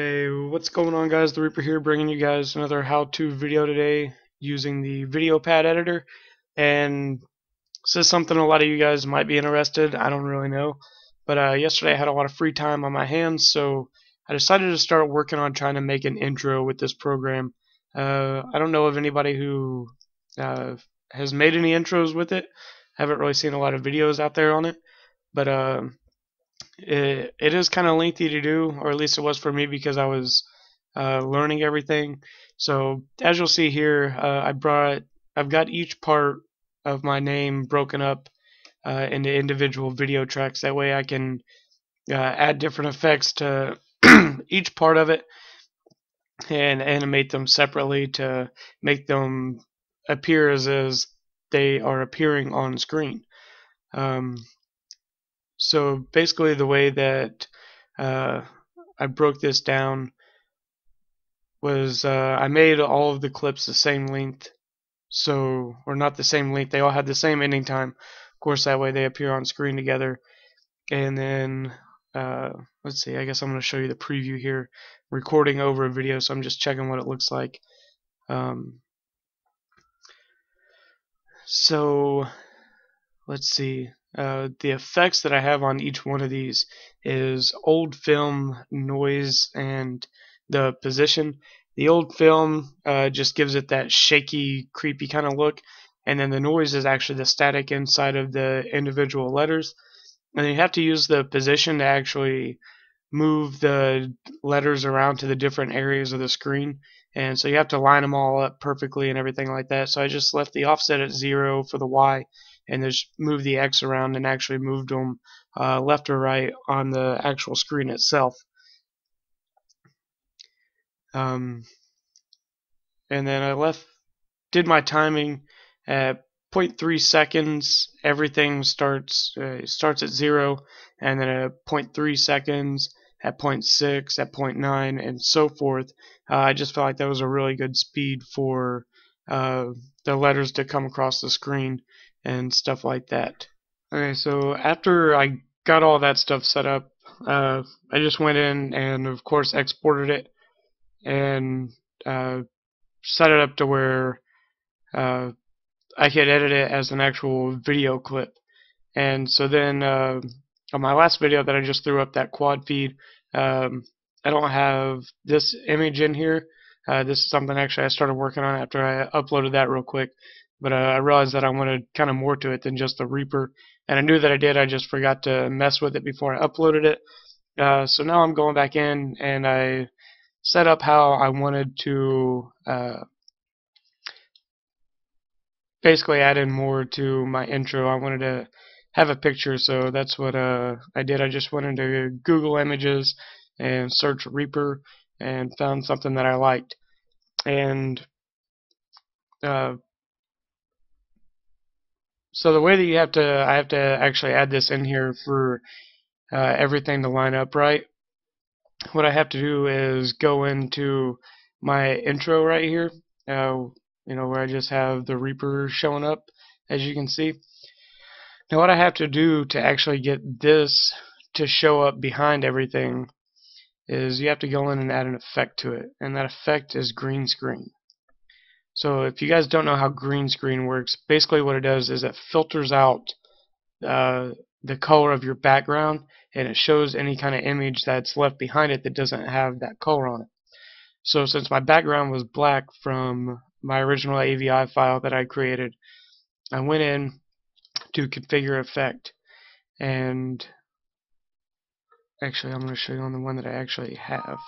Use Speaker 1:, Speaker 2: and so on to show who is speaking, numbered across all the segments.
Speaker 1: Hey, what's going on guys? The Reaper here bringing you guys another how-to video today using the VideoPad editor and this is something a lot of you guys might be interested. I don't really know. But uh, yesterday I had a lot of free time on my hands so I decided to start working on trying to make an intro with this program. Uh, I don't know of anybody who uh, has made any intros with it. I haven't really seen a lot of videos out there on it. But uh, it, it is kind of lengthy to do, or at least it was for me because I was uh, learning everything. So as you'll see here, uh, I brought I've got each part of my name broken up uh, into individual video tracks. That way I can uh, add different effects to each part of it and animate them separately to make them appear as, as they are appearing on screen. Um, so basically the way that uh, I broke this down was uh, I made all of the clips the same length so or not the same length they all had the same ending time. Of course that way they appear on screen together. And then uh, let's see I guess I'm going to show you the preview here. Recording over a video so I'm just checking what it looks like. Um, so let's see uh, the effects that I have on each one of these is old film, noise, and the position. The old film uh, just gives it that shaky, creepy kind of look, and then the noise is actually the static inside of the individual letters. And you have to use the position to actually move the letters around to the different areas of the screen. And so you have to line them all up perfectly and everything like that. So I just left the offset at zero for the Y and just move the X around and actually moved them uh, left or right on the actual screen itself. Um, and then I left, did my timing at 0.3 seconds. Everything starts uh, starts at zero, and then at 0.3 seconds, at 0.6, at 0.9, and so forth. Uh, I just felt like that was a really good speed for uh, the letters to come across the screen and stuff like that. Okay, so after I got all that stuff set up, uh, I just went in and of course exported it and uh, set it up to where uh, I could edit it as an actual video clip. And so then uh, on my last video that I just threw up, that quad feed, um, I don't have this image in here. Uh, this is something actually I started working on after I uploaded that real quick. But uh, I realized that I wanted kind of more to it than just the Reaper. And I knew that I did, I just forgot to mess with it before I uploaded it. Uh, so now I'm going back in and I set up how I wanted to uh, basically add in more to my intro. I wanted to have a picture, so that's what uh, I did. I just went into Google Images and searched Reaper and found something that I liked. And uh, so the way that you have to, I have to actually add this in here for uh, everything to line up right. What I have to do is go into my intro right here, uh, you know, where I just have the Reaper showing up, as you can see. Now what I have to do to actually get this to show up behind everything is you have to go in and add an effect to it, and that effect is green screen. So if you guys don't know how green screen works, basically what it does is it filters out uh, the color of your background and it shows any kind of image that's left behind it that doesn't have that color on it. So since my background was black from my original AVI file that I created, I went in to configure effect and actually I'm going to show you on the one that I actually have.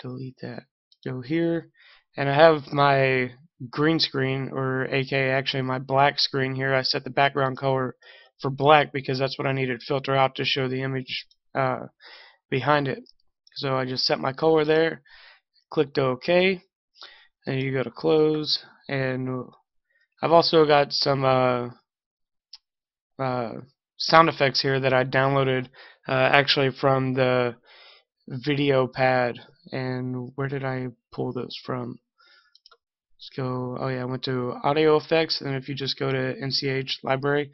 Speaker 1: Delete that. Go here. And I have my green screen or aka actually my black screen here. I set the background color for black because that's what I needed to filter out to show the image uh, behind it. So I just set my color there clicked OK and you go to close. And I've also got some uh, uh, sound effects here that I downloaded uh, actually from the video pad and where did I pull those from let's go oh yeah I went to audio effects and if you just go to NCH library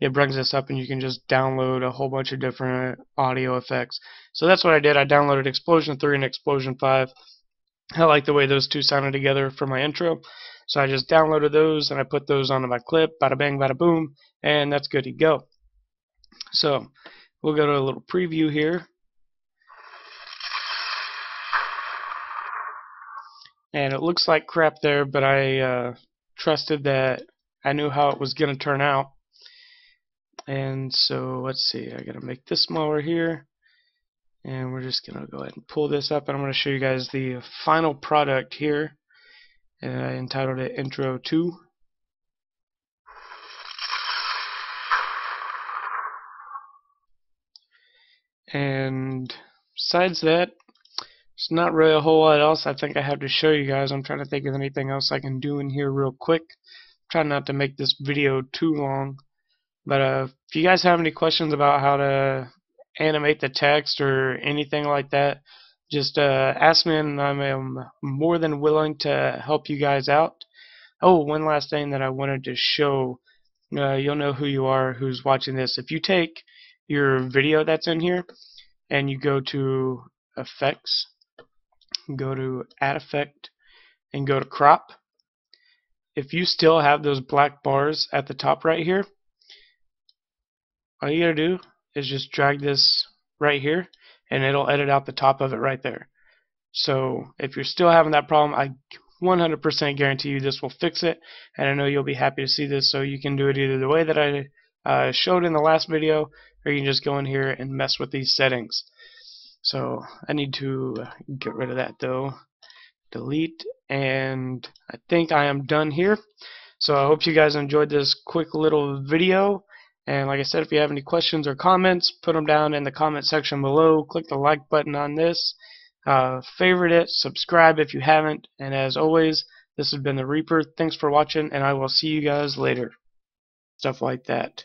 Speaker 1: it brings this up and you can just download a whole bunch of different audio effects. So that's what I did. I downloaded Explosion 3 and Explosion 5. I like the way those two sounded together for my intro. So I just downloaded those and I put those onto my clip, bada bang, bada boom, and that's good to go. So we'll go to a little preview here. And it looks like crap there, but I uh, trusted that I knew how it was going to turn out. And so let's see, I gotta make this smaller here. And we're just gonna go ahead and pull this up and I'm gonna show you guys the final product here. And I entitled it Intro 2. And besides that, it's not really a whole lot else I think I have to show you guys. I'm trying to think of anything else I can do in here real quick. Try not to make this video too long. But uh, if you guys have any questions about how to animate the text or anything like that, just uh, ask me and I'm more than willing to help you guys out. Oh, one last thing that I wanted to show. Uh, you'll know who you are who's watching this. If you take your video that's in here and you go to effects, go to add effect, and go to crop, if you still have those black bars at the top right here, all you gotta do is just drag this right here and it'll edit out the top of it right there. So if you're still having that problem, I 100% guarantee you this will fix it and I know you'll be happy to see this so you can do it either the way that I uh, showed in the last video or you can just go in here and mess with these settings. So I need to get rid of that though. Delete and I think I am done here. So I hope you guys enjoyed this quick little video. And like I said, if you have any questions or comments, put them down in the comment section below. Click the like button on this. Uh, favorite it, subscribe if you haven't. And as always, this has been The Reaper. Thanks for watching, and I will see you guys later. Stuff like that.